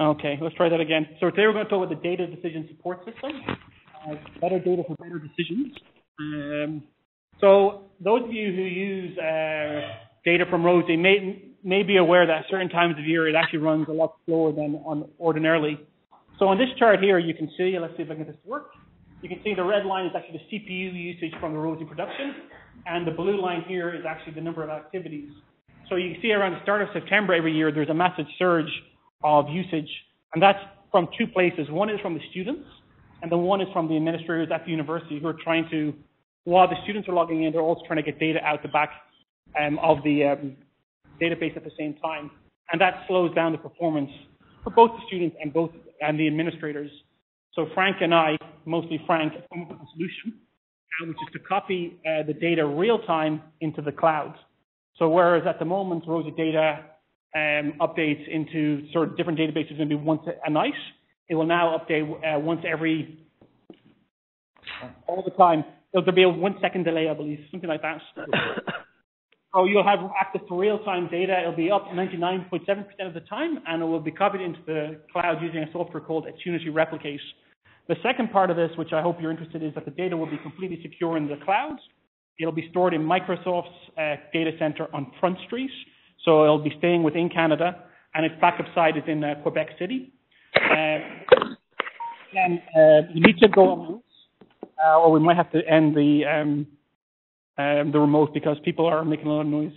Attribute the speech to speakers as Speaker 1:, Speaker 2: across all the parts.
Speaker 1: Okay, let's try that again. So today we're going to talk about the data decision support system, uh, better data for better decisions. Um, so those of you who use uh, data from ROSI may, may be aware that certain times of year it actually runs a lot slower than on ordinarily. So on this chart here, you can see, let's see if I can get this to work. You can see the red line is actually the CPU usage from the ROSI production, and the blue line here is actually the number of activities. So you can see around the start of September every year, there's a massive surge of usage, and that's from two places. One is from the students, and then one is from the administrators at the university who are trying to, while the students are logging in, they're also trying to get data out the back um, of the um, database at the same time, and that slows down the performance for both the students and both and the administrators. So Frank and I, mostly Frank, come up with a solution, uh, which is to copy uh, the data real time into the cloud. So whereas at the moment ROSI data um, updates into sort of different databases maybe once a night, it will now update uh, once every all the time. There'll be a one second delay, I believe, something like that. so you'll have access to real-time data. It'll be up 99.7% of the time, and it will be copied into the cloud using a software called Attunity Replicate. The second part of this, which I hope you're interested in, is that the data will be completely secure in the cloud. It'll be stored in Microsoft's uh, data center on Front Street, so it'll be staying within Canada, and its backup site is in uh, Quebec City. Uh, and uh, you need to go on uh, or we might have to end the um, um, the remote because people are making a lot of noise.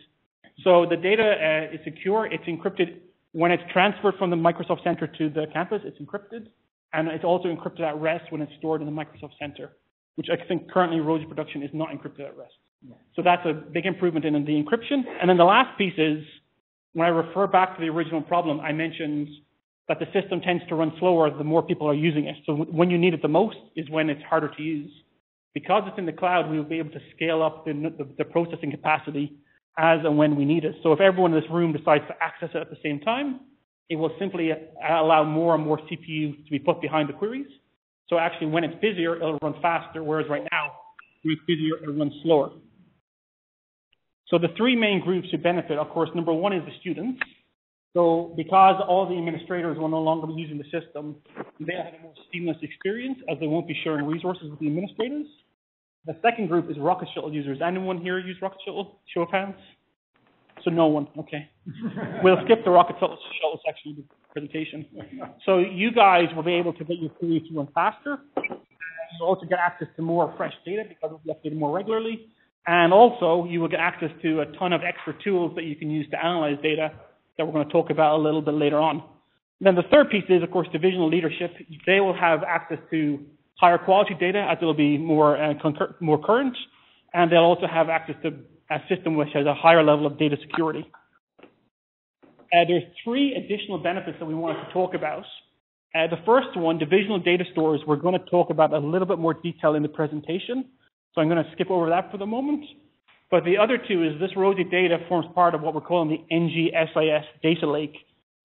Speaker 1: So the data uh, is secure. It's encrypted when it's transferred from the Microsoft Center to the campus. It's encrypted, and it's also encrypted at rest when it's stored in the Microsoft Center, which I think currently ROSI production is not encrypted at rest. So that's a big improvement in the encryption. And then the last piece is when I refer back to the original problem, I mentioned that the system tends to run slower the more people are using it. So when you need it the most is when it's harder to use. Because it's in the cloud, we will be able to scale up the, the, the processing capacity as and when we need it. So if everyone in this room decides to access it at the same time, it will simply uh, allow more and more CPU to be put behind the queries. So actually, when it's busier, it'll run faster, whereas right now, when it's busier, it'll run slower. So the three main groups who benefit, of course, number one is the students. So because all the administrators will no longer be using the system, they'll have a more seamless experience as they won't be sharing resources with the administrators. The second group is Rocket Shuttle users. Anyone here use Rocket Shuttle? Show of hands. So no one. Okay. we'll skip the Rocket Shuttle section of the presentation. So you guys will be able to get your queries to run faster. You'll also get access to more fresh data because it'll be updated more regularly. And also, you will get access to a ton of extra tools that you can use to analyze data that we're going to talk about a little bit later on. then the third piece is, of course, divisional leadership. They will have access to higher quality data as it'll be more, uh, concur- more current, and they'll also have access to a system which has a higher level of data security. Uh, there's three additional benefits that we wanted to talk about. Uh, the first one, divisional data stores, we're going to talk about a little bit more detail in the presentation. So I'm going to skip over that for the moment. But the other two is this ROSI data forms part of what we're calling the NGSIS data lake.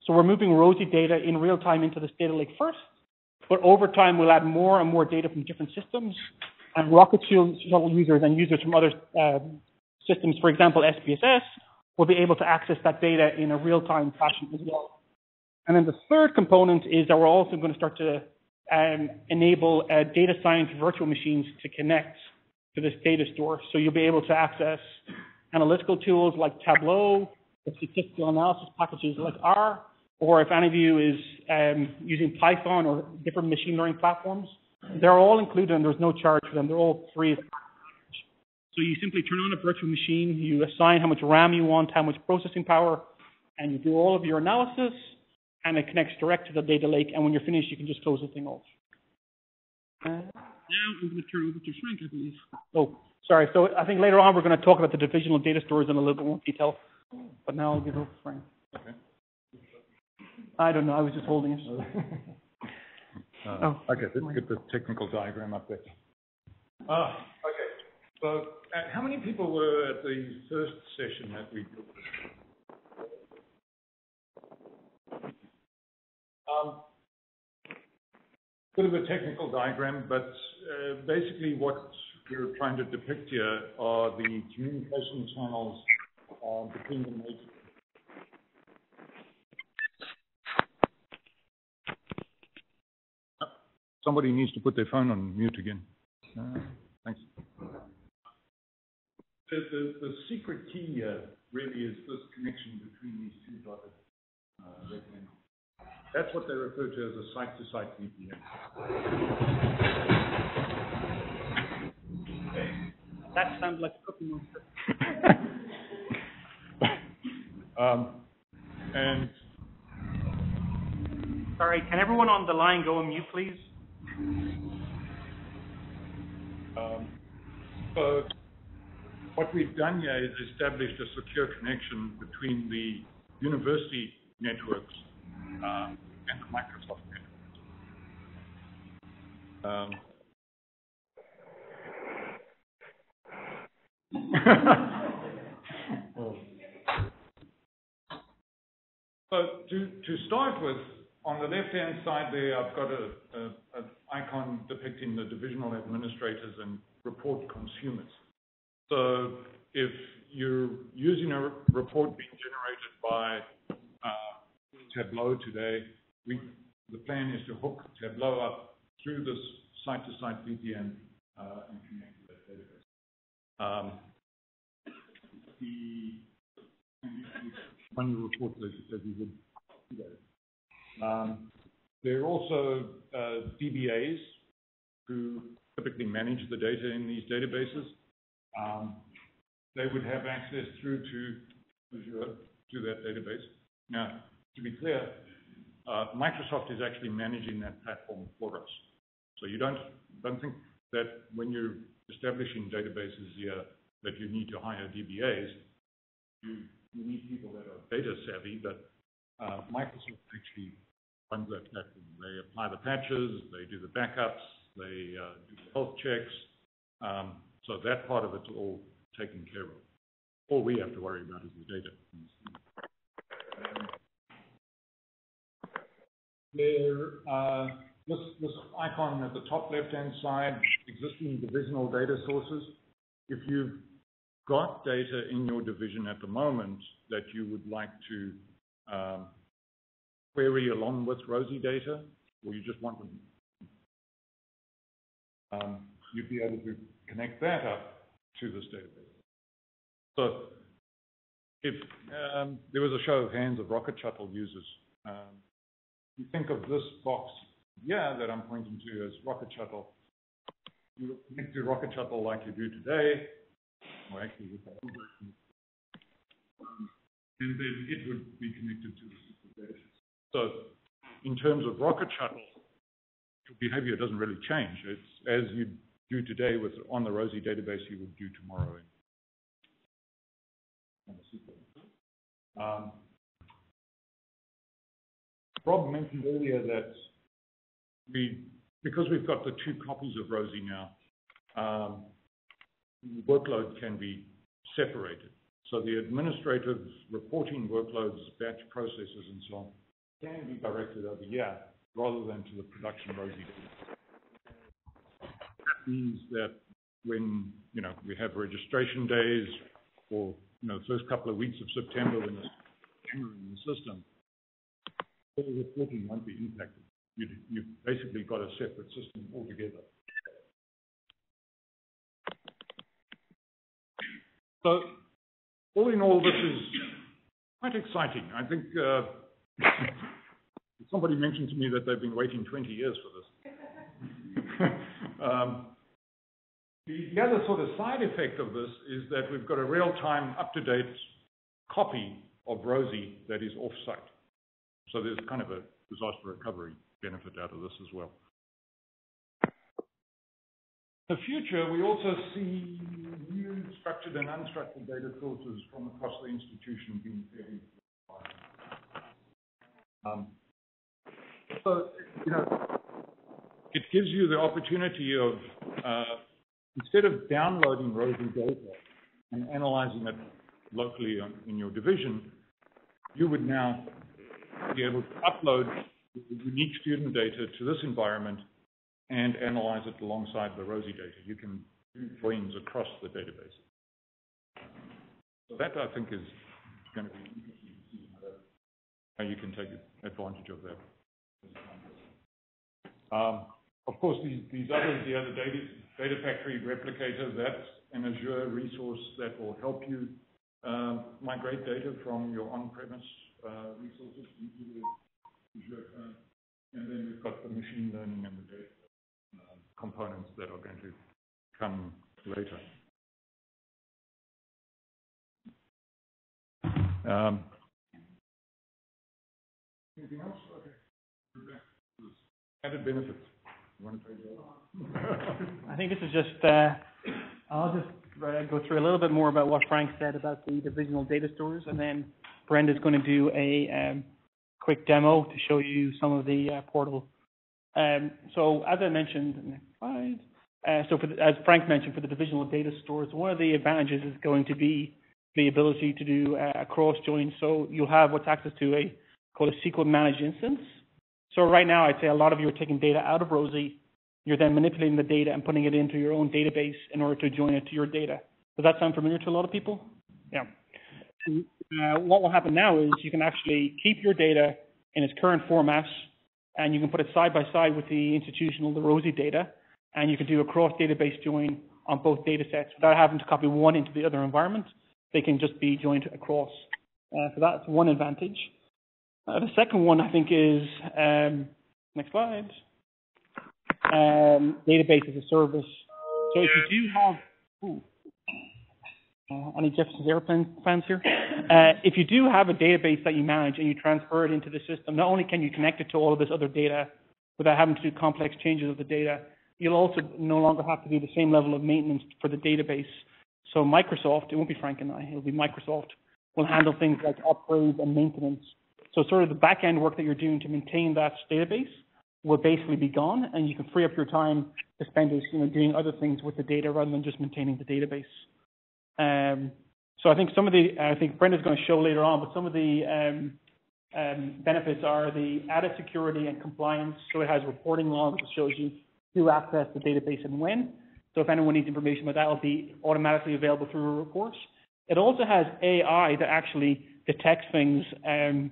Speaker 1: So we're moving ROSI data in real time into this data lake first, but over time we'll add more and more data from different systems and Rocket Shuttle users and users from other uh, systems, for example, SPSS, will be able to access that data in a real-time fashion as well. And then the third component is that we're also going to start to um, enable uh, data science virtual machines to connect to this data store. So you'll be able to access analytical tools like Tableau, statistical analysis packages like R, or if any of you is um, using Python or different machine learning platforms, they're all included and there's no charge for them. They're all free. So you simply turn on a virtual machine, you assign how much RAM you want, how much processing power, and you do all of your analysis, and it connects direct to the data lake, and when you're finished, you can just close the thing off. Uh, now I'm going to turn over to Frank, I believe. Oh, sorry. So I think later on we're going to talk about the divisional data stores in a little bit more detail. But now I'll give it over to Frank. Okay. I don't know. I was just holding it.
Speaker 2: uh, oh. Okay, let's get the technical diagram up there. Ah, okay. So uh, how many people were at the first session that we did? Um, bit of a technical diagram, but basically what we're trying to depict here are the communication channels uh, between the major somebody needs to put their phone on mute again. Uh, thanks. The, secret key here really is this connection between these two dotted uh. That's what they refer to as a site-to-site VPN.
Speaker 1: That sounds like a cookie monster.
Speaker 2: um, and
Speaker 1: Sorry, can everyone on the line go on mute, please?
Speaker 2: um, so what we've done here is established a secure connection between the university networks uh, and the Microsoft networks. Um, so to, to start with, on the left-hand side there, I've got an icon depicting the divisional administrators and report consumers. So if you're using a report being generated by uh, Tableau today, we, the plan is to hook Tableau up through this site-to-site VPN uh, and connect Um, the run your report as, you would today. Um, there are also uh, DBAs who typically manage the data in these databases. Um, they would have access through to Azure to that database. Now, to be clear, uh, Microsoft is actually managing that platform for us. So you don't don't think that when you're establishing databases here that you need to hire DBAs. You, you need people that are data savvy, but uh, Microsoft actually runs that platform. They apply the patches, they do the backups, they uh, do the health checks. Um, so that part of it's all taken care of. All we have to worry about is the data. There, uh, this, icon at the top left-hand side, existing divisional data sources. If you've got data in your division at the moment that you would like to um, query along with ROSI data, or you just want them, um, you'd be able to connect that up to this database. So if um, there was a show of hands of Rocket Shuttle users, you think of this box here that I'm pointing to as Rocket Shuttle. You connect to Rocket Shuttle like you do today, or actually with the and then it would be connected to the database. So in terms of Rocket Shuttle, your behavior doesn't really change. It's as you do today with on the ROSI database, you would do tomorrow on the SQL. Rob mentioned earlier that because we've got the two copies of ROSI now, um, workload can be separated. So the administrative reporting workloads, batch processes, and so on, can be directed over here rather than to the production ROSI That means that when, you know, we have registration days or, you know, the first couple of weeks of September when there's in the system, all reporting won't be impacted. You, you've basically got a separate system altogether. So all in all, this is quite exciting. I think uh, somebody mentioned to me that they've been waiting 20 years for this. um, the, the, other sort of side effect of this is that we've got a real-time, up-to-date copy of ROSI that is off-site. So there's kind of a disaster recovery benefit out of this as well. The future, we also see new structured and unstructured data sources from across the institution being fairly um, so, you know, it gives you the opportunity of, uh, instead of downloading ROSI data and analyzing it locally in your division, you would now be able to upload unique student data to this environment and analyze it alongside the ROSI data. You can do joins across the database. So that, I think, is going to be how you can take advantage of that. Um, of course, these, these others, the other data, data factory replicator, that's an Azure resource that will help you um, migrate data from your on-premise uh, resources into the Cloud. And then we've got the machine learning and the data uh, components that are going to come later. Um, anything else? Okay. Added benefits.
Speaker 1: I think this is just, uh, I'll just uh, go through a little bit more about what Frank said about the divisional data stores, and then Brenda's going to do a um, quick demo to show you some of the uh, portal. Um, so as I mentioned, next slide. Uh, so the, as Frank mentioned, for the divisional data stores, one of the advantages is going to be the ability to do uh, a cross join. So you'll have what's access to a called a SQL managed instance. So right now, I'd say a lot of you are taking data out of ROSI. You're then manipulating the data and putting it into your own database in order to join it to your data. Does that sound familiar to a lot of people? Yeah. Uh, what will happen now is you can actually keep your data in its current format, and you can put it side by side with the institutional, the ROSI data, and you can do a cross database join on both data sets without having to copy one into the other environment. They can just be joined across. Uh, so that's one advantage. Uh, the second one, I think, is um, next slide. Um, database as a service. So if you do have, ooh, uh, any Jefferson's Airplane fans here? Uh, if you do have a database that you manage and you transfer it into the system, not only can you connect it to all of this other data without having to do complex changes of the data, you'll also no longer have to do the same level of maintenance for the database. So Microsoft, it won't be Frank and I, it'll be Microsoft, will handle things like upgrades and maintenance. So sort of the back end work that you're doing to maintain that database will basically be gone, and you can free up your time to spend you know, doing other things with the data rather than just maintaining the database. Um, so I think some of the, I think Brenda's going to show later on, but some of the um, um, benefits are the added security and compliance. So it has reporting logs that shows you who accessed the database and when. So if anyone needs information about that, it'll be automatically available through a report. It also has AI that actually detects things, um,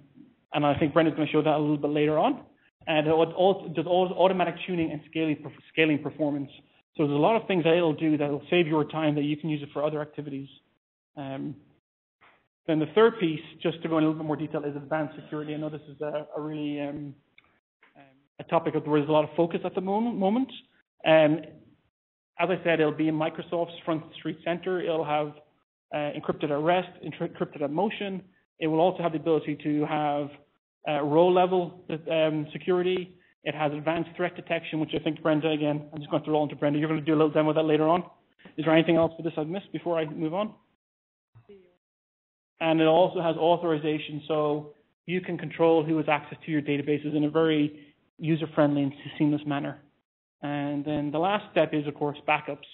Speaker 1: and I think Brenda's going to show that a little bit later on. And it also does all automatic tuning and scaling, scaling performance. So there's a lot of things that it'll do that will save your time that you can use it for other activities. Um, then the third piece, just to go in a little bit more detail, is advanced security. I know this is a, a really um, um, a topic where there's a lot of focus at the moment. Um, as I said, it'll be in Microsoft's Front Street Center. It'll have uh, encrypted at rest, encrypted at motion. It will also have the ability to have uh, row level um, security. It has advanced threat detection, which I think Brenda, again, I'm just going to roll into Brenda. You're going to do a little demo of that later on. Is there anything else for this I've missed before I move on? And it also has authorization, so you can control who has access to your databases in a very user-friendly and seamless manner. And then the last step is, of course, backups.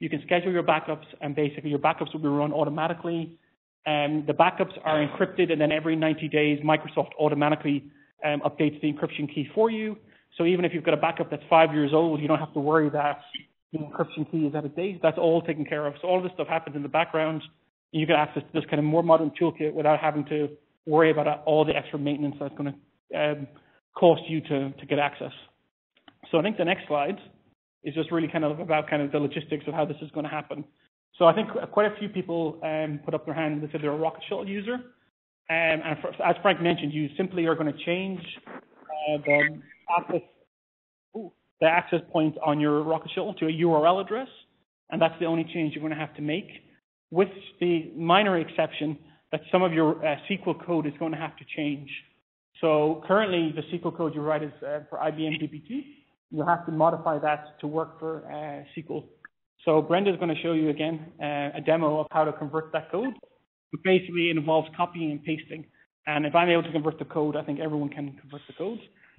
Speaker 1: You can schedule your backups, and basically your backups will be run automatically. Um, the backups are encrypted, and then every 90 days, Microsoft automatically um, updates the encryption key for you. So even if you've got a backup that's five years old, you don't have to worry that the encryption key is out of date. That's all taken care of. So all this stuff happens in the background. And you get access to this kind of more modern toolkit without having to worry about all the extra maintenance that's going to um, cost you to, to get access. So I think the next slide is just really kind of about kind of the logistics of how this is going to happen. So I think quite a few people um, put up their hand and said they're a Rocket Shuttle user. Um, and for, as Frank mentioned, you simply are going to change uh, the access the access point on your Rocket Shuttle to a URL address, and that's the only change you're going to have to make, with the minor exception that some of your uh, SQL code is going to have to change. So currently, the SQL code you write is uh, for IBM DB2. You'll have to modify that to work for uh, SQL. So Brenda is going to show you again uh, a demo of how to convert that code. But basically, it involves copying and pasting. And if I'm able to convert the code, I think everyone can convert the code.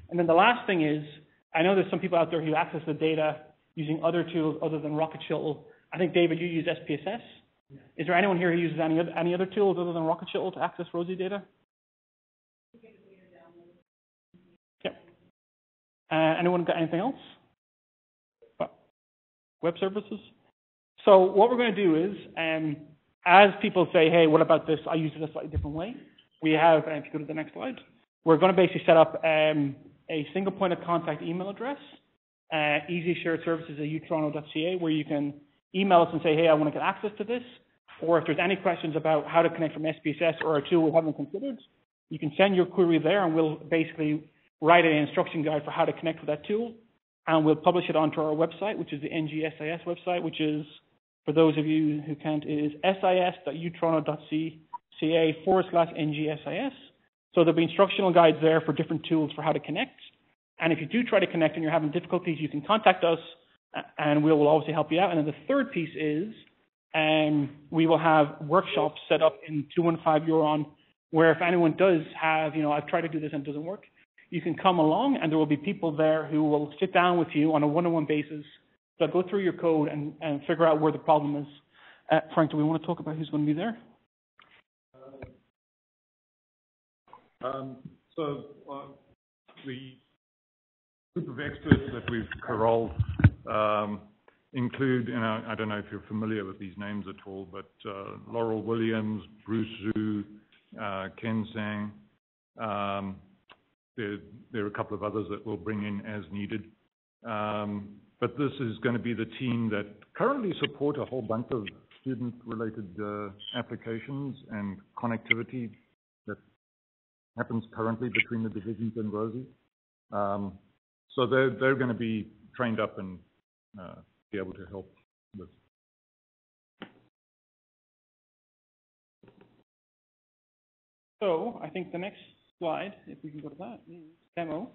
Speaker 1: And then the last thing is, I know there's some people out there who access the data using other tools other than Rocket Shuttle. I think, David, you use SPSS. Yeah. Is there anyone here who uses any other, any other tools other than Rocket Shuttle to access ROSI data? Yep. Uh, anyone got anything else? Web services? So what we're going to do is, um, as people say, hey, what about this? I use it a slightly different way. We have, if you go to the next slide, we're going to basically set up um, a single point of contact email address uh, EASI services at utoronto.ca where you can email us and say, hey, I want to get access to this. Or if there's any questions about how to connect from SPSS or a tool we haven't considered, you can send your query there and we'll basically write an instruction guide for how to connect with that tool. And we'll publish it onto our website, which is the NGSIS website, which is, for those of you who can't, is sis.utoronto.ca forward slash NGSIS. So there'll be instructional guides there for different tools for how to connect. And if you do try to connect and you're having difficulties, you can contact us and we will obviously help you out. And then the third piece is um, we will have workshops set up in 215 Huron where if anyone does have, you know, I've tried to do this and it doesn't work, you can come along and there will be people there who will sit down with you on a one-on-one basis. They'll go through your code and, and figure out where the problem is. Uh, Frank, do we want to talk about who's going to be there?
Speaker 2: Um, so uh, the group of experts that we've corralled um, include, and I, don't know if you're familiar with these names at all, but uh, Laurel Williams, Bruce Zhu, uh, Ken Sang. Um, there, are a couple of others that we'll bring in as needed. Um, but this is going to be the team that currently support a whole bunch of student-related uh, applications and connectivity happens currently between the divisions and ROSI. Um, so they're, to be trained up and uh, be able to help with.
Speaker 1: So I think the next slide, if we can go to that, is demo.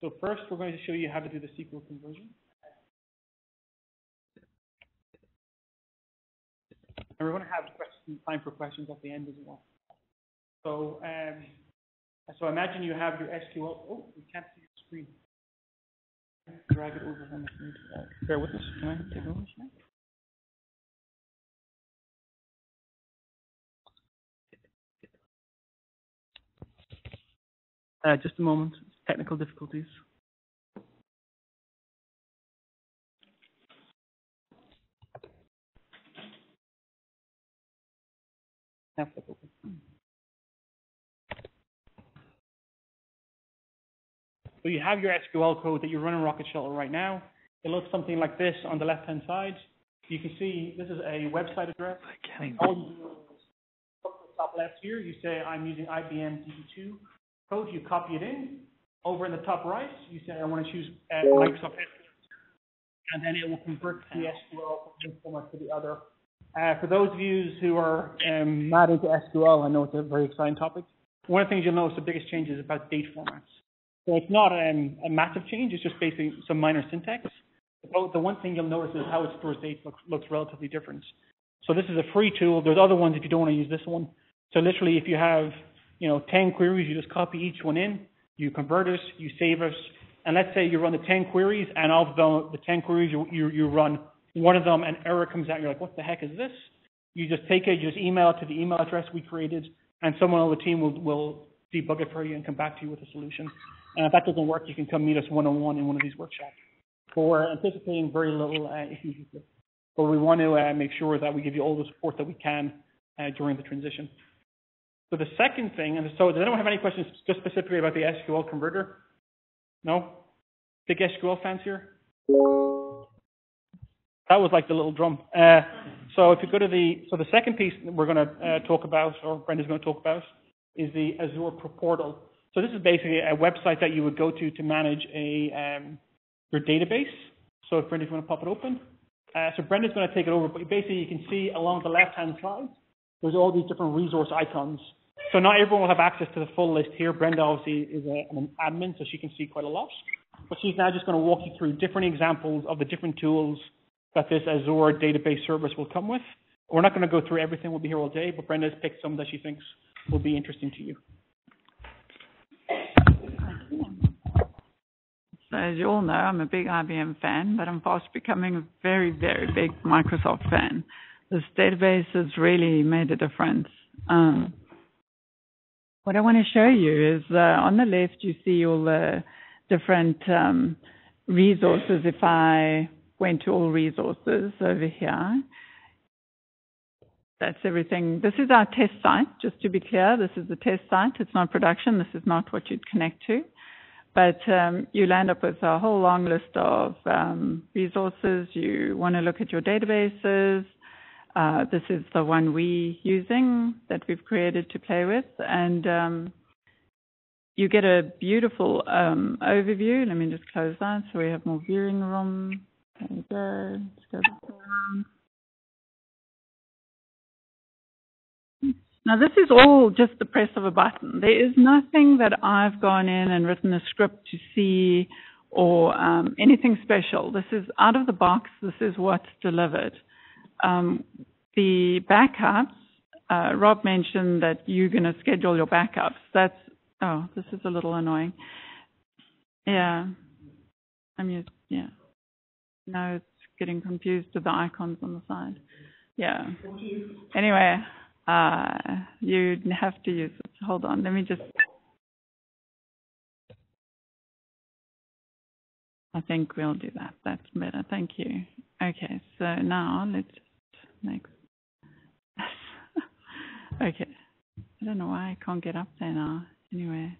Speaker 1: So first, we're going to show you how to do the SQL conversion. And we're going to have question, time for questions at the end as well. So, um, so imagine you have your SQL. Oh, we can't see your screen. Drag it over the bear with us. Can I take over? Uh, just a moment. Technical difficulties. Open. So you have your SQL code that you're running Rocket Shuttle right now. It looks something like this on the left-hand side. You can see this is a website address. All you do is look at the top left here. You say, I'm using IBM DB2 code. You copy it in. Over in the top right, you say, I want to choose uh, Microsoft SQL. And then it will convert the SQL from one format to the other. Uh, for those of you who are um, mad into SQL, I know it's a very exciting topic. One of the things you'll notice the biggest change is about date formats. So it's not um, a massive change, it's just basically some minor syntax. But the one thing you'll notice is how it stores dates looks, relatively different. So this is a free tool. There's other ones if you don't want to use this one. So literally if you have, you know, 10 queries, you just copy each one in, you convert it, you save it, and let's say you run the 10 queries, and of the, the 10 queries you, you, you run one of them, an error comes out, you're like, what the heck is this? You just take it, you just email it to the email address we created, and someone on the team will, will debug it for you and come back to you with a solution. And if that doesn't work, you can come meet us one-on-one in one of these workshops. But we're anticipating very little uh, issues with this. But we want to uh, make sure that we give you all the support that we can uh, during the transition. So the second thing, and so does anyone have any questions just specifically about the SQL converter? No? Big SQL fans here? That was like the little drum. Uh, so if you go to the, so the second piece we're going to uh, talk about, or Brenda's going to talk about, is the Azure portal. So this is basically a website that you would go to to manage a um, your database. So if Brenda, if you want to pop it open. Uh, so Brenda's going to take it over, but basically you can see along the left-hand side, there's all these different resource icons. So not everyone will have access to the full list here. Brenda obviously is a, an admin, so she can see quite a lot. But she's now just going to walk you through different examples of the different tools that this Azure database service will come with. We're not going to go through everything. We'll be here all day, but Brenda's picked some that she thinks will be interesting to you.
Speaker 3: As you all know, I'm a big IBM fan, but I'm fast becoming a very, very big Microsoft fan. This database has really made a difference. Um, what I want to show you is uh, on the left, you see all the different um, resources. If I went to all resources over here, that's everything. This is our test site, just to be clear. This is the test site. It's not production. This is not what you'd connect to. But um, you land up with a whole long list of um, resources. You want to look at your databases. Uh, this is the one we're using that we've created to play with, and um, you get a beautiful um, overview. Let me just close that so we have more viewing room. There we go. Let's go back around. Now, this is all just the press of a button. There is nothing that I've gone in and written a script to see or um, anything special. This is out of the box. This is what's delivered. Um, the backups, uh, Rob mentioned that you're going to schedule your backups. That's, oh, this is a little annoying. Yeah. I'm used, yeah. No, it's getting confused with the icons on the side. Yeah. Anyway, uh, you have to use it. Hold on, let me just. I think we'll do that. That's better. Thank you. Okay, so now let's make. okay. I don't know why I can't get up there now. Anyway,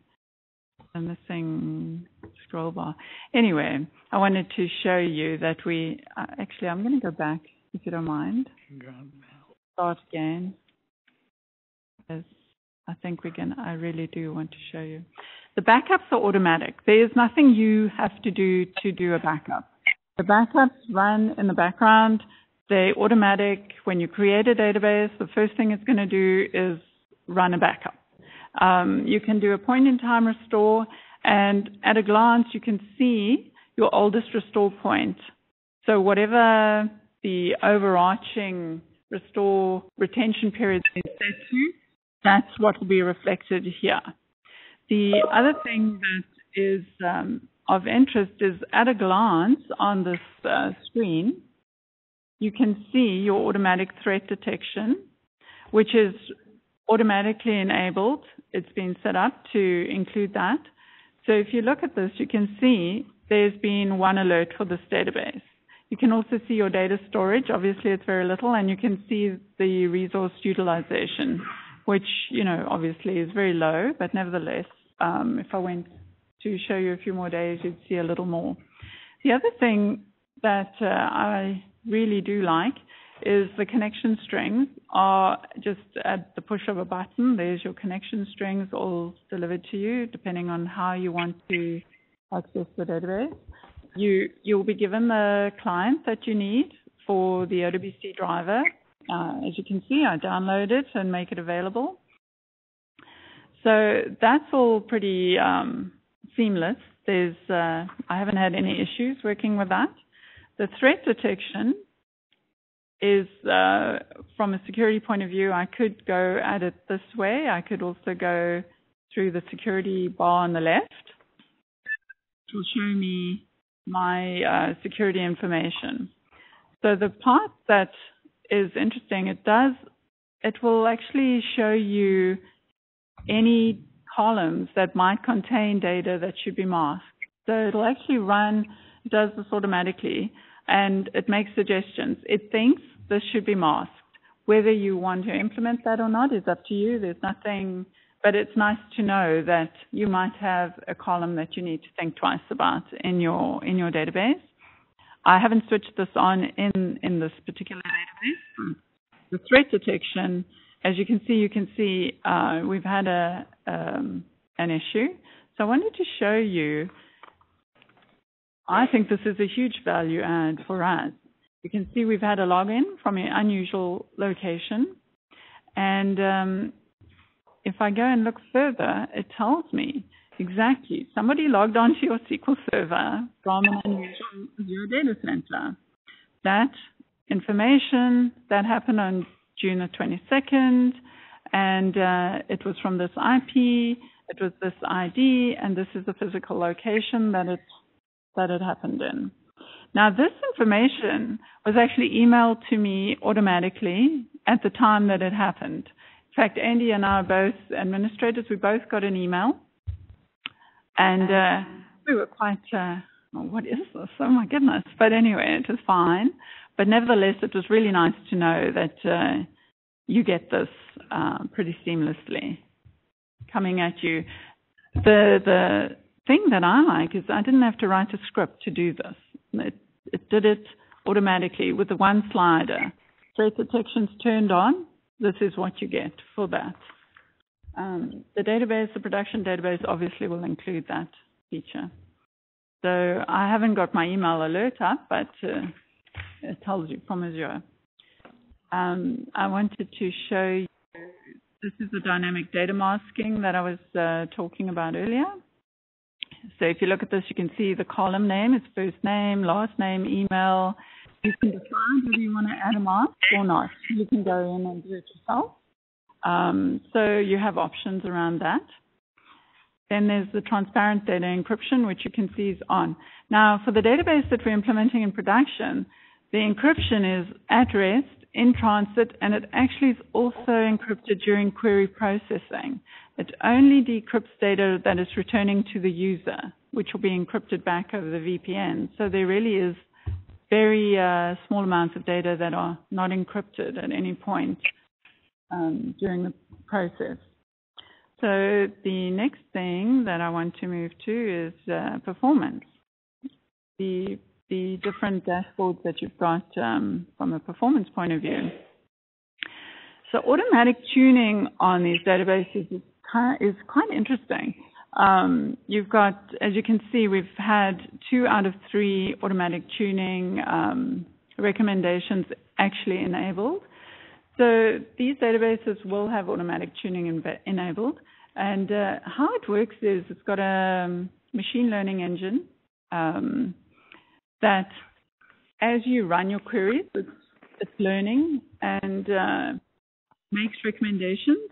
Speaker 3: the missing scroll bar. Anyway, I wanted to show you that we. Uh, actually, I'm going to go back if you don't mind. Start again I think we can, I really do want to show you. The backups are automatic. There is nothing you have to do to do a backup. The backups run in the background. They're automatic. When you create a database, the first thing it's going to do is run a backup. Um, you can do a point in time restore, and at a glance, you can see your oldest restore point. So whatever the overarching restore retention period is set to, that's what will be reflected here. The other thing that is um, of interest is at a glance on this uh, screen, you can see your automatic threat detection, which is automatically enabled. It's been set up to include that. So if you look at this, you can see there's been one alert for this database. You can also see your data storage. Obviously, it's very little, and you can see the resource utilization which, you know, obviously is very low, but nevertheless, um, if I went to show you a few more days, you'd see a little more. The other thing that uh, I really do like is the connection strings are just at the push of a button. There's your connection strings all delivered to you, depending on how you want to access the database. You you'll be given the client that you need for the OWC driver uh, as you can see, I download it and make it available. So that's all pretty um, seamless. There's, uh, I haven't had any issues working with that. The threat detection is, uh, from a security point of view, I could go at it this way. I could also go through the security bar on the left, which will show me my uh, security information. So the part that is interesting. It does, it will actually show you any columns that might contain data that should be masked. So it'll actually run, does this automatically, and it makes suggestions. It thinks this should be masked. Whether you want to implement that or not is up to you. There's nothing, but it's nice to know that you might have a column that you need to think twice about in your in your database. I haven't switched this on in, in this particular database. The threat detection, as you can see, you can see uh, we've had a um, an issue. So I wanted to show you, I think this is a huge value add for us. You can see we've had a login from an unusual location. And um, if I go and look further, it tells me Exactly. Somebody logged onto your SQL Server from an unusual Azure data center. That information that happened on June the 22nd, and uh, it was from this IP, it was this ID, and this is the physical location that it that it happened in. Now, this information was actually emailed to me automatically at the time that it happened. In fact, Andy and I are both administrators. We both got an email and uh, we were quite, uh, oh, what is this? Oh my goodness. But anyway, it was fine. But nevertheless, it was really nice to know that uh, you get this uh, pretty seamlessly coming at you. The, the, thing that I like is I didn't have to write a script to do this. It, it did it automatically with the one slider. Threat detection's turned on. This is what you get for that. Um, the database, the production database, obviously will include that feature. So I haven't got my email alert up, but uh, it tells you from Azure. Um, I wanted to show you, this is the dynamic data masking that I was uh, talking about earlier. So if you look at this, you can see the column name, it's first name, last name, email. You can decide whether you want to add a mask or not. You can go in and do it yourself. Um, so you have options around that. Then there's the transparent data encryption, which you can see is on. Now, for the database that we're implementing in production, the encryption is at rest, in transit, and it actually is also encrypted during query processing. It only decrypts data that is returning to the user, which will be encrypted back over the VPN. So there really is very uh, small amounts of data that are not encrypted at any point um, during the process. So the next thing that I want to move to is uh, performance. The the different dashboards that you've got um, from a performance point of view. So automatic tuning on these databases is, kind of, is quite interesting. Um, you've got, as you can see, we've had two out of three automatic tuning um, recommendations actually enabled. So these databases will have automatic tuning enabled. And uh, how it works is it's got a um, machine learning engine um, that as you run your queries, it's, it's learning and uh, makes recommendations.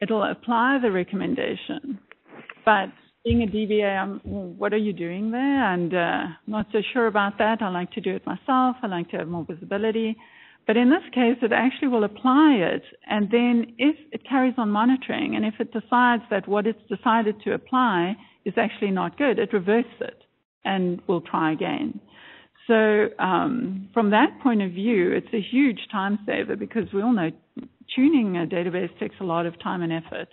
Speaker 3: It'll apply the recommendation. But being a DBA, I'm, what are you doing there? And uh, not so sure about that. I like to do it myself. I like to have more visibility. But in this case, it actually will apply it, and then if it carries on monitoring, and if it decides that what it's decided to apply is actually not good, it reverses it and will try again. So um, from that point of view, it's a huge time saver because we all know tuning a database takes a lot of time and effort.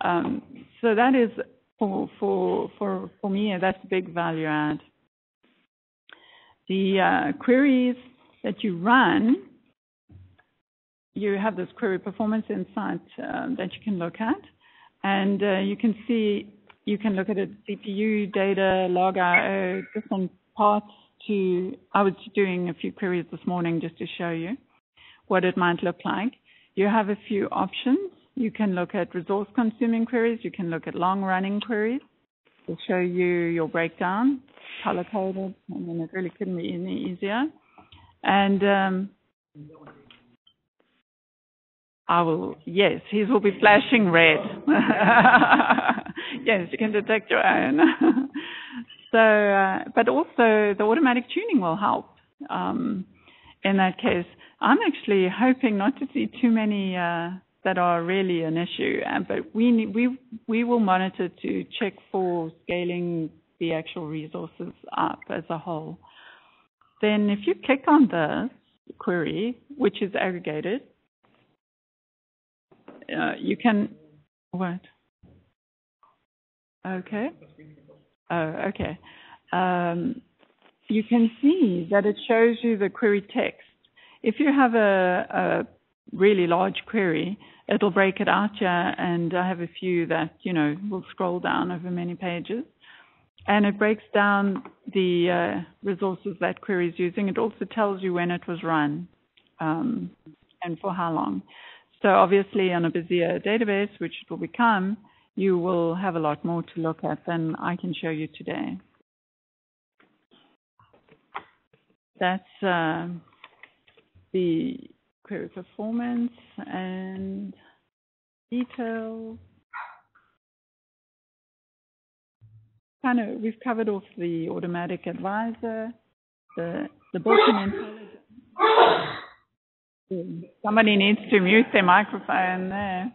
Speaker 3: Um, so that is for for for for me, that's a big value add. The uh, queries that you run you have this query performance insight uh, that you can look at. And uh, you can see, you can look at it, CPU, data, log IO, different parts to, I was doing a few queries this morning just to show you what it might look like. You have a few options. You can look at resource consuming queries. You can look at long running queries. It'll show you your breakdown, color coded. I mean, it really couldn't be any easier. And um, I will, yes, his will be flashing red. yes, you can detect your own. so, uh, but also the automatic tuning will help um, in that case. I'm actually hoping not to see too many uh, that are really an issue, but we we we will monitor to check for scaling the actual resources up as a whole. Then, if you click on this query, which is aggregated, uh, you can what? Okay. Oh, okay. Um, you can see that it shows you the query text. If you have a, a really large query, it'll break it out here, and I have a few that you know will scroll down over many pages, and it breaks down the uh, resources that query is using. It also tells you when it was run um, and for how long. So obviously on a busier database, which it will become, you will have a lot more to look at than I can show you today. That's uh, the query performance and details. Kind of, we've covered off the automatic advisor, the, the built-in intelligence. Somebody needs to mute their microphone there.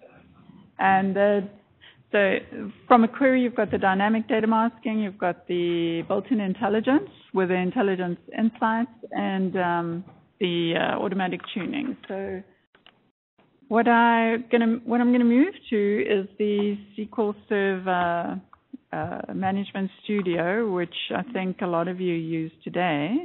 Speaker 3: And uh, so from a query, you've got the dynamic data masking, you've got the built-in intelligence with the intelligence insights, and um, the uh, automatic tuning. So what I gonna what I'm gonna move to is the SQL Server uh, Management Studio, which I think a lot of you use today.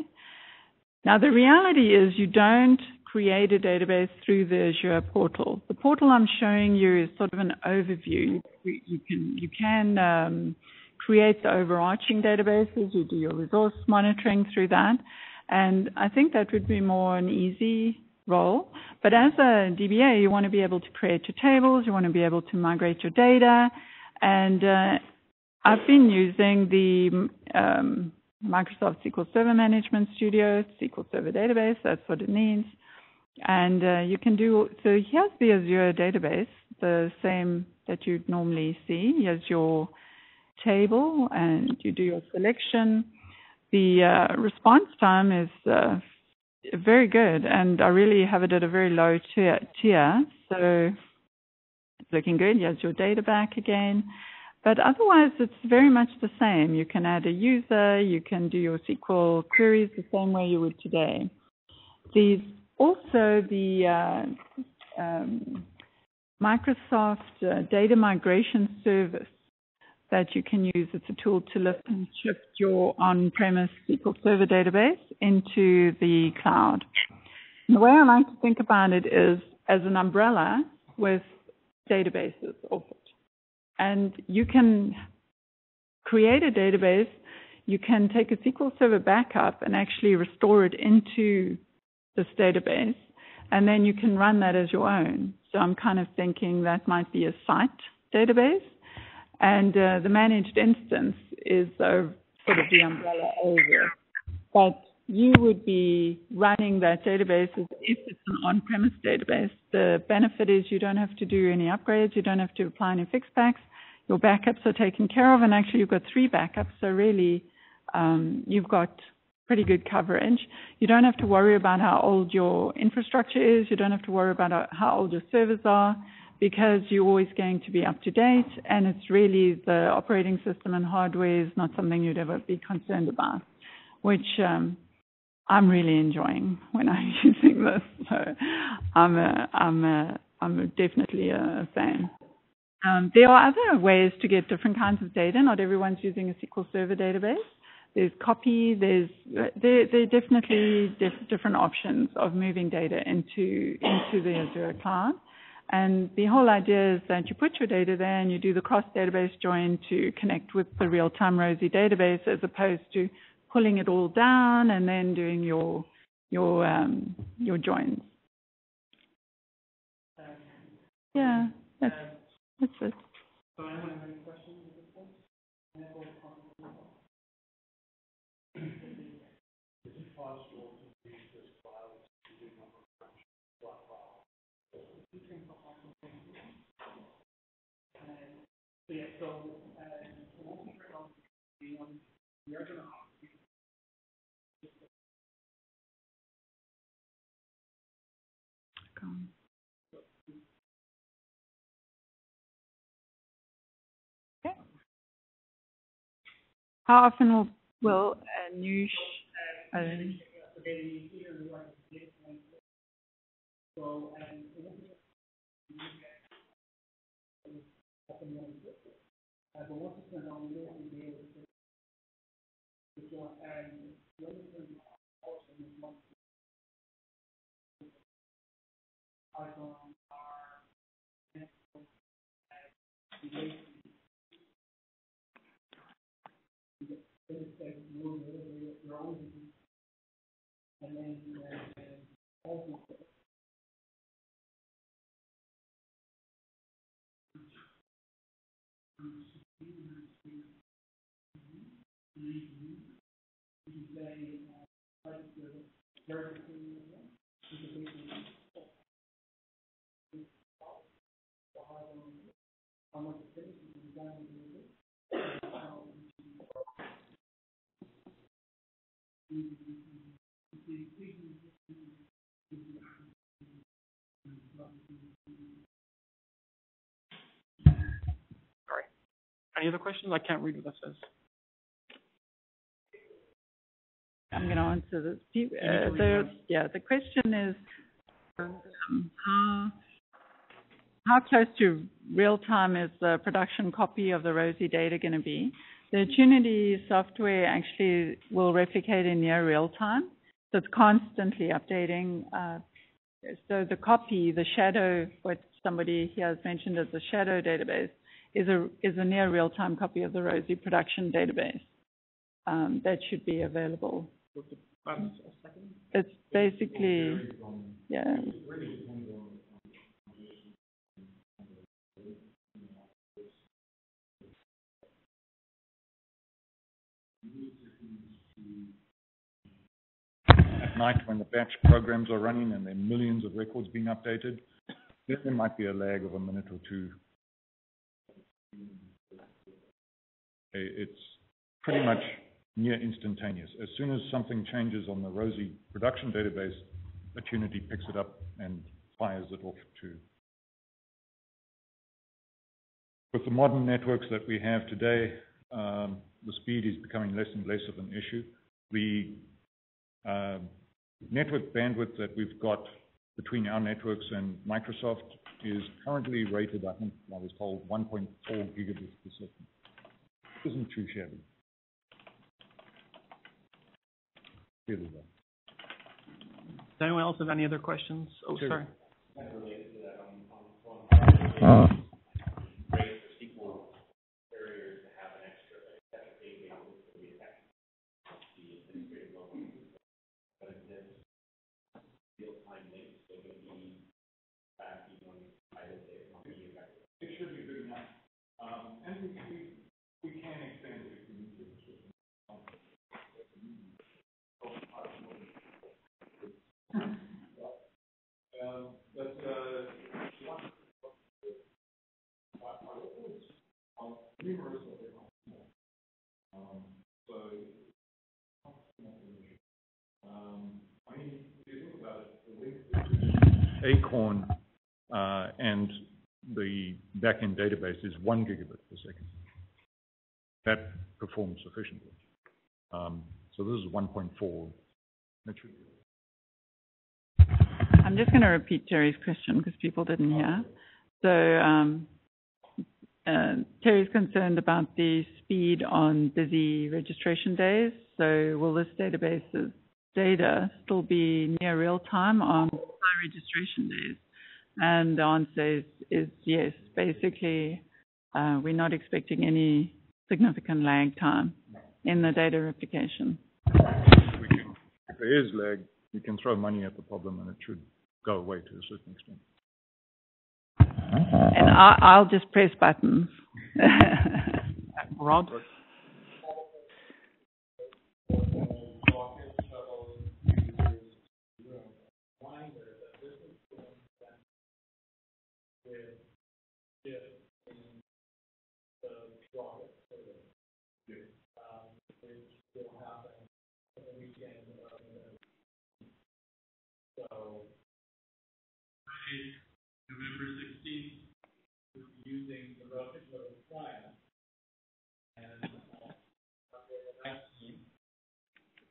Speaker 3: Now, the reality is you don't create a database through the Azure portal. The portal I'm showing you is sort of an overview. You, can you can um, create the overarching databases. You do your resource monitoring through that, and I think that would be more an EASI role. But as a DBA, you want to be able to create your tables. You want to be able to migrate your data, and uh, I've been using the um, Microsoft SQL Server Management Studio, SQL Server Database. That's what it means. And uh, you can do, so here's the Azure database, the same that you'd normally see. Here's your table and you do your selection. The uh, response time is uh, very good and I really have it at a very low tier, tier. So it's looking good. Here's your data back again. But otherwise, it's very much the same. You can add a user, you can do your SQL queries the same way you would today. These also the uh, um, Microsoft uh, Data Migration Service that you can use. It's a tool to lift and shift your on-premise SQL Server database into the cloud. And the way I like to think about it is as an umbrella with databases off it. And you can create a database, you can take a SQL Server backup and actually restore it into this database, and then you can run that as your own. So I'm kind of thinking that might be a site database, and uh, the managed instance is uh, sort of the umbrella over. But you would be running that database as if it's an on-premise database. The benefit is you don't have to do any upgrades, you don't have to apply any fix packs. Your backups are taken care of, and actually you've got three backups, so really um, you've got pretty good coverage. You don't have to worry about how old your infrastructure is. You don't have to worry about uh, how old your servers are because you're always going to be up to date and it's really the operating system and hardware is not something you'd ever be concerned about, which um, I'm really enjoying when I'm using this. So I'm a, I'm a, I'm definitely a fan. Um, there are other ways to get different kinds of data. Not everyone's using a SQL Server database there's copy, there's there, there are definitely diff- different options of moving data into into the Azure cloud. And the whole idea is that you put your data there and you do the cross database join to connect with the real-time ROSI database as opposed to pulling it all down and then doing your your um, your joins. Yeah, that's that's it. So yeah, so uh, so we are going to Okay. How often will will a new sh- uh, so, uh, but once it's turned on, we will be able to, to go and the only thing also this month uh, also Sorry. Any other questions? I can't read what that says. I'm going to answer this. Uh, the, yeah, the question is um, how how close to real time is the production copy of the ROSI data going to be? The Attunity software actually will replicate in near real time, so it's constantly updating. Uh, so the copy, the shadow, what somebody here has mentioned as a shadow database, is a is a near real time copy of the ROSI production database. Um, that should be available. It's basically, yeah.
Speaker 2: At night when the batch programs are running and there are millions of records being updated, there might be a lag of a minute or two. It's pretty much near instantaneous. As soon as something changes on the ROSI production database, Attunity picks it up and fires it off to. With the modern networks that we have today, um, the speed is becoming less and less of an issue. The uh, network bandwidth that we've got between our networks and Microsoft is currently rated, I think I was told, 1.4 gigabits per second. Isn't too shabby. Really well.
Speaker 1: Does anyone else have any other questions? Oh,
Speaker 2: Sure.
Speaker 1: sorry.
Speaker 4: Kind of related to that, on, on, on, great for SQL carriers to have an extra, extra database to be attached to the administrative level. But if this real-time links, they're gonna be back, you know, either they, not be effective.
Speaker 2: It should be good enough. Um, and we, we, we can extend it if we need to. Um, but, uh, one, I, I was on numerous of them. Um, so, um, I mean, if you think about it, the uh, and the backend database is one gigabit per second. That performs sufficiently. Um, so this is 1.4. That should be.
Speaker 3: I'm just going to repeat Terry's question because people didn't hear. So um, uh, Terry's concerned about the speed on busy registration days. So will this database's data still be near real time on high registration days? And the answer is, is yes. Basically, uh, we're not expecting any significant lag time in the data replication.
Speaker 2: We can, if there is lag, you can throw money at the problem and it should go away to a certain extent.
Speaker 3: And I, I'll just press buttons.
Speaker 1: Rod?
Speaker 5: November sixteenth, we'll be using the rocket shuttle client. And, uh, nineteenth,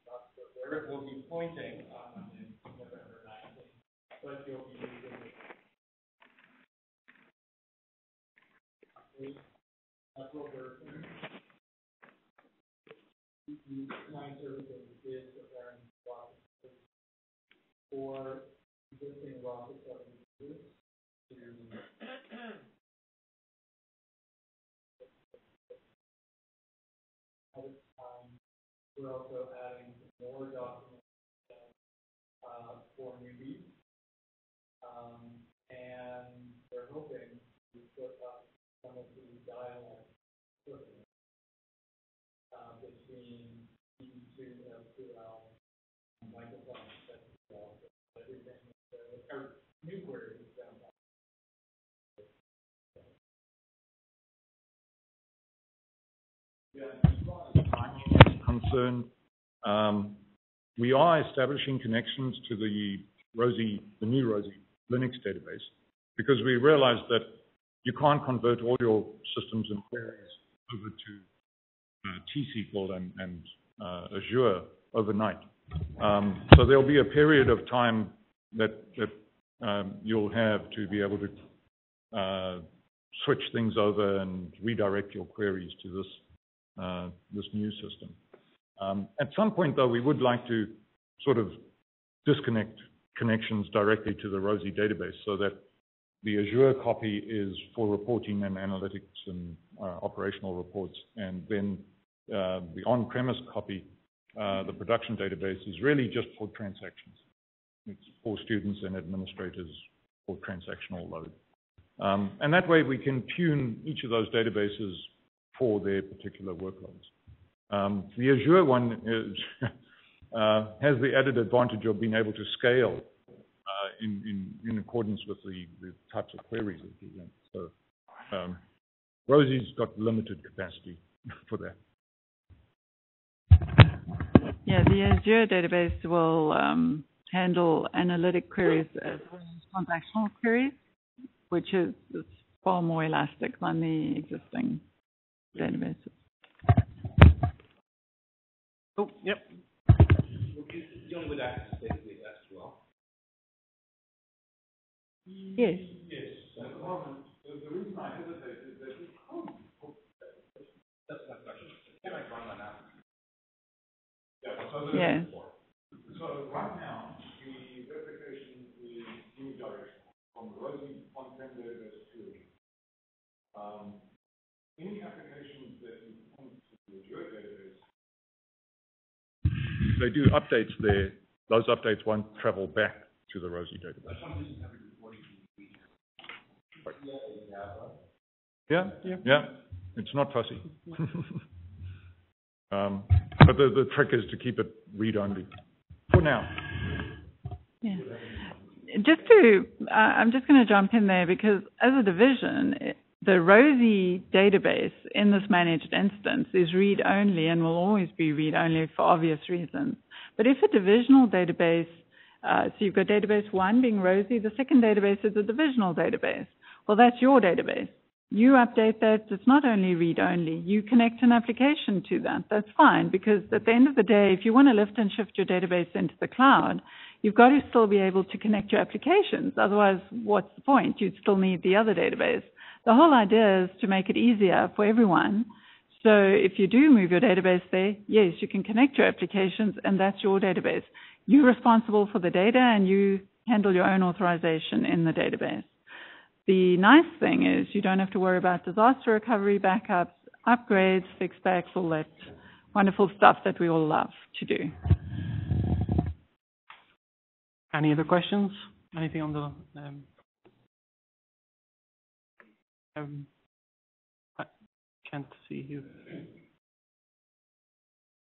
Speaker 5: that's where it will be pointing on November nineteenth, but you'll be using it. The services is preparing rocket for existing rocket shuttle users to at this time, we're also adding more documents uh, for newbies. Um, and we're hoping to put up some of the dialogue uh, between DB2, SQL, and Microsoft SQL, everything, uh, or new down
Speaker 2: concerned, um, we are establishing connections to the ROSI, the new ROSI Linux database, because we realize that you can't convert all your systems and queries over to uh, T-SQL and, and uh, Azure overnight. Um, so there'll be a period of time that, that um, you'll have to be able to uh, switch things over and redirect your queries to this, uh, this new system. Um, at some point, though, we would like to sort of disconnect connections directly to the ROSI database so that the Azure copy is for reporting and analytics and uh, operational reports, and then uh, the on-premise copy, uh, the production database, is really just for transactions. It's for students and administrators for transactional load. Um, and that way we can tune each of those databases for their particular workloads. Um, the Azure one is, uh, has the added advantage of being able to scale uh, in, in, in, accordance with the, the, types of queries that you run. So um, ROSI's got limited capacity for that.
Speaker 3: Yeah, the Azure database will um, handle analytic queries as well as transactional queries, which is, is far more elastic than the existing databases.
Speaker 1: Oh, yep.
Speaker 4: Dealing with access basically SQL.
Speaker 3: Yes.
Speaker 2: Yes. The moment, the, the reason I hesitate is that we can't.
Speaker 4: That's my question. Can I run that app?
Speaker 2: Yeah. So, the,
Speaker 3: Yeah.
Speaker 2: so right now, the replication is unidirectional from the ROSI on-prem database to Azure. Um, any applications that you point to the Azure database, they do updates there. Those updates won't travel back to the ROSI database. Yeah, yeah, yeah, it's not fussy. um, but the, the trick is to keep it read-only for now.
Speaker 3: Yeah. Just to, uh, I'm just going to jump in there because as a division, the ROSI database in this managed instance is read only and will always be read only for obvious reasons. But if a divisional database, uh, so you've got database one being ROSI, the second database is a divisional database. Well, that's your database. You update that. It's not only read only. You connect an application to that. That's fine because at the end of the day, if you want to lift and shift your database into the cloud, you've got to still be able to connect your applications. Otherwise, what's the point? You'd still need the other database. The whole idea is to make it easier for everyone. So if you do move your database there, yes, you can connect your applications and that's your database. You're responsible for the data and you handle your own authorization in the database. The nice thing is you don't have to worry about disaster recovery, backups, upgrades, fix packs, all that wonderful stuff that we all love to do.
Speaker 1: Any other questions? Anything on the um, um, I can't see you.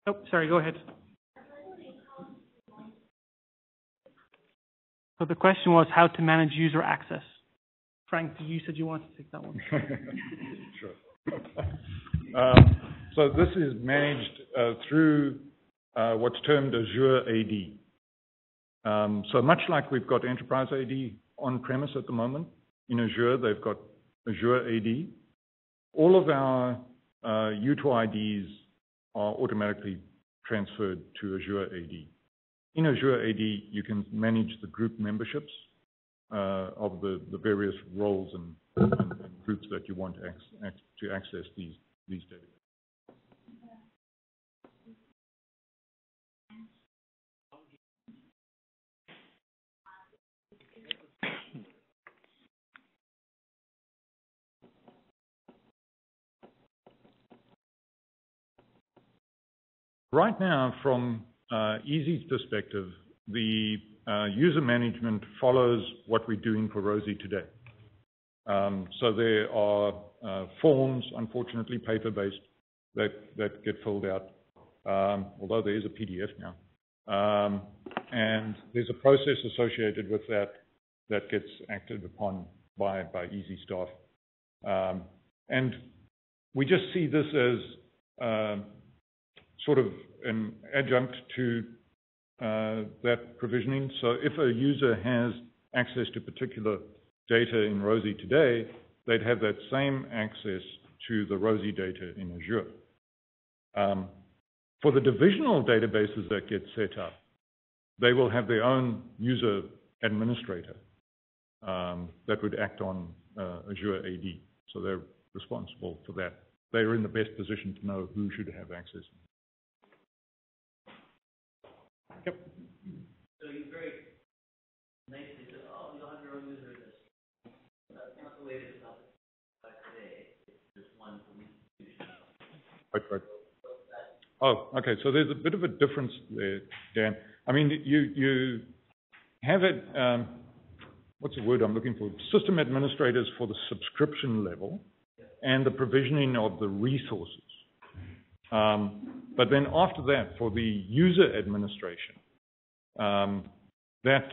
Speaker 1: Oh, sorry, go ahead. So the question was how to manage user access. Frank, you said you wanted to take that one.
Speaker 2: sure. Um, so this is managed uh, through uh, what's termed Azure AD. Um, so much like we've got Enterprise AD on-premise at the moment, in Azure they've got Azure AD. All of our uh, UTORids are automatically transferred to Azure AD. In Azure AD, you can manage the group memberships uh, of the, the various roles and, and, and, groups that you want to, ac to access these, these databases. Right now, from uh, EASI's perspective, the uh, user management follows what we're doing for ROSI today. Um, so there are uh, forms, unfortunately paper-based, that, that get filled out, um, although there is a PDF now. Um, and there's a process associated with that that gets acted upon by, Easy staff. And we just see this as sort of an adjunct to uh, that provisioning. So if a user has access to particular data in ROSI today, they'd have that same access to the ROSI data in Azure. Um, for the divisional databases that get set up, they will have their own user administrator um, that would act on, uh, Azure AD. So they're responsible for that. They're in the best position to know who should have access.
Speaker 4: So you very nicely said, oh, you'll have your own user list. That's not the way it is up uh, today. It's just one from each institution.
Speaker 2: Right, right. Oh, okay. So there's a bit of a difference there, Dan. I mean, you you have it. Um, what's the word I'm looking for? System administrators for the subscription level and the provisioning of the resources. Um, but then after that, for the user administration, um, that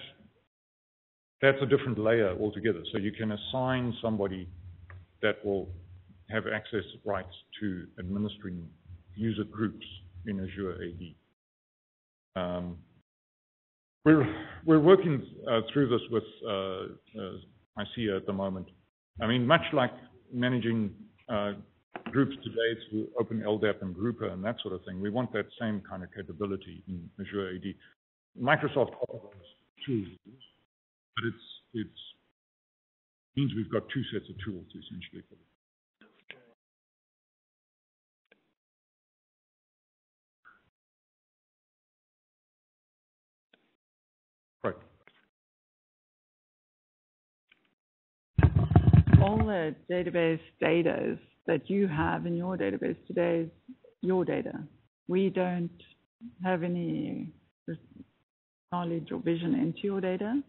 Speaker 2: that's a different layer altogether. So you can assign somebody that will have access rights to administering user groups in Azure AD. Um, we're we're working uh, through this with uh, uh, ISEA at the moment. I mean, much like managing uh, groups today through Open LDAP and Grouper and that sort of thing, we want that same kind of capability in Azure AD. Microsoft offers tools, but it's it's means we've got two sets of tools essentially for Right.
Speaker 3: All the database data that you have in your database today is your data. We don't have any knowledge or vision into your data,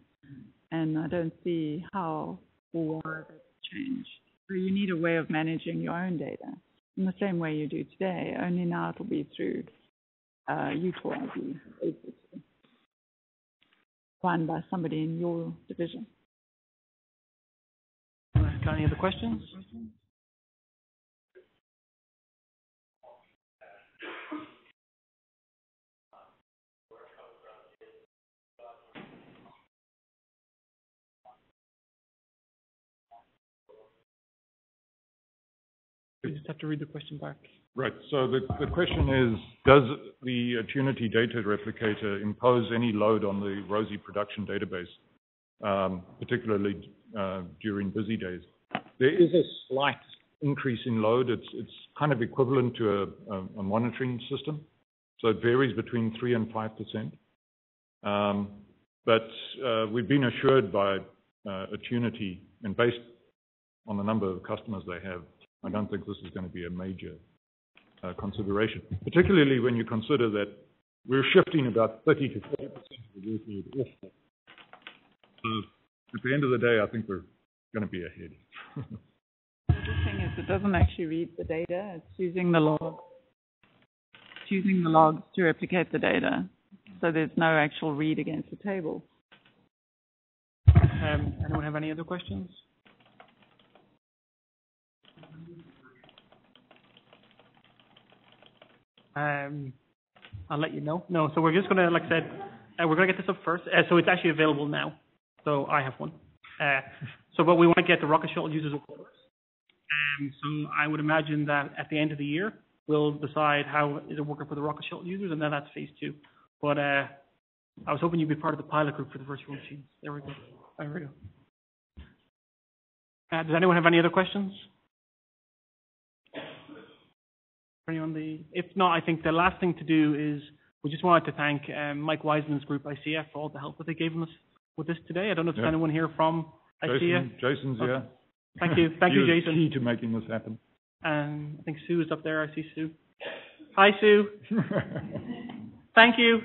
Speaker 3: and I don't see how or why that's changed. So you need a way of managing your own data in the same way you do today, only now it'll be through uh, UTORid, basically, run by somebody in your division.
Speaker 1: Got any other questions? You just have to read the question back.
Speaker 2: Right. So the, the question is, does the Attunity data replicator impose any load on the ROSI production database, um, particularly uh, during busy days? There is a slight increase in load. It's, kind of equivalent to a, monitoring system. So it varies between 3 and 5%. Um, but uh, we've been assured by uh, Attunity, and based on the number of customers they have, I don't think this is going to be a major uh, consideration, particularly when you consider that we're shifting about 30 to 40% of the workload off. So at the end of the day, I think we're going to be ahead.
Speaker 3: The thing is it doesn't actually read the data, it's using the log. It's using the logs to replicate the data. So there's no actual read against the table.
Speaker 1: Um, anyone have any other questions? Um, I'll let you know. No, so we're just gonna, like I said, uh, we're gonna get this up first. Uh, so it's actually available now. So I have one. Uh, so, but we want to get the Rocket Shuttle users up first. Um, so I would imagine that at the end of the year, we'll decide how is it working for the Rocket Shuttle users, and then that's phase two. But uh, I was hoping you'd be part of the pilot group for the virtual machines. There we go. There we go. Uh, does anyone have any other questions? Anyone the, if not, I think the last thing to do is we just wanted to thank um, Mike Wiseman's group ICF for all the help that they gave us with this today. I don't know if there's anyone here from ICF.
Speaker 2: Jason, Jason's
Speaker 1: Okay.
Speaker 2: here.
Speaker 1: Thank you, thank
Speaker 2: He
Speaker 1: you, Jason.
Speaker 2: Key to making this happen.
Speaker 1: And I think Sue is up there. I see Sue. Hi, Sue. Thank you.